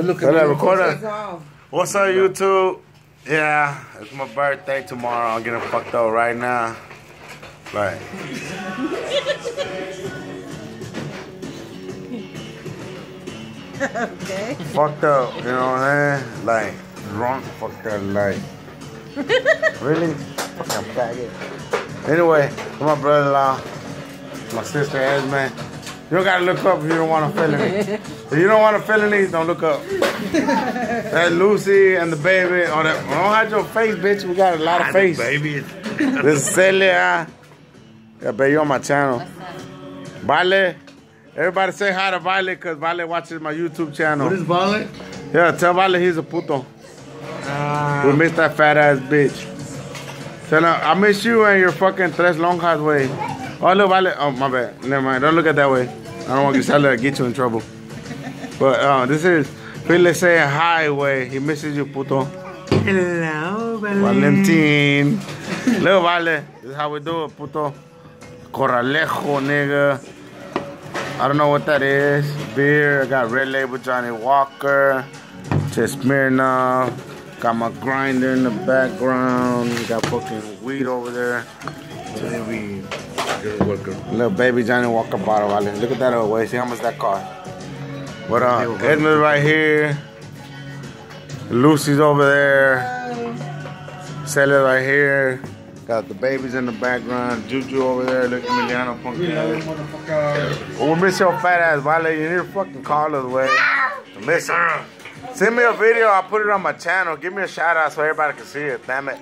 Look Tell that recorder. Take off. What's up, YouTube? Yeah, it's my birthday tomorrow. I'm getting fucked up right now. Like, Okay. fucked up, you know what I'm saying? Like, drunk, fucked up, like. really? Fucking faggot. Anyway, my brother-in-law, my sister Esme. You don't gotta look up if you don't want a felony. if you don't want a felony, don't look up. That Lucy and the baby. Oh, that, don't hide your face, bitch. We got a lot of face. baby. This is Celia. Yeah, baby, you on my channel. Vale. Everybody say hi to Vale because Vale watches my YouTube channel. What is Violet? yeah, tell Vale he's a puto. Ah. We miss that fat ass bitch. Tell him, I miss you and your fucking Tres Lonjas way. Oh, look, Vale. Oh, my bad. Never mind. Don't look at that way. I don't want to get, get you in trouble. But uh, this is Philly saying hi way. He misses you, puto. Hello, Valentin. Look, Vale. This is how we do it, puto. Corralejo, nigga. I don't know what that is. Beer. I got Red Label Johnnie Walker. Just Smirnoff. Got my grinder in the background. Got fucking weed over there. You're welcome. Little baby Johnnie Walker bottle, Vale. Look at that over way. See how much that cost. What uh, Edna's right here. Lucy's over there. Celia right here. Got the babies in the background. Juju over there. Look at Emiliano Punky. Oh, we miss your fat ass, Vale. You need to fucking call us, way. Miss her. Send me a video. I'll put it on my channel. Give me a shout out so everybody can see it. Damn it.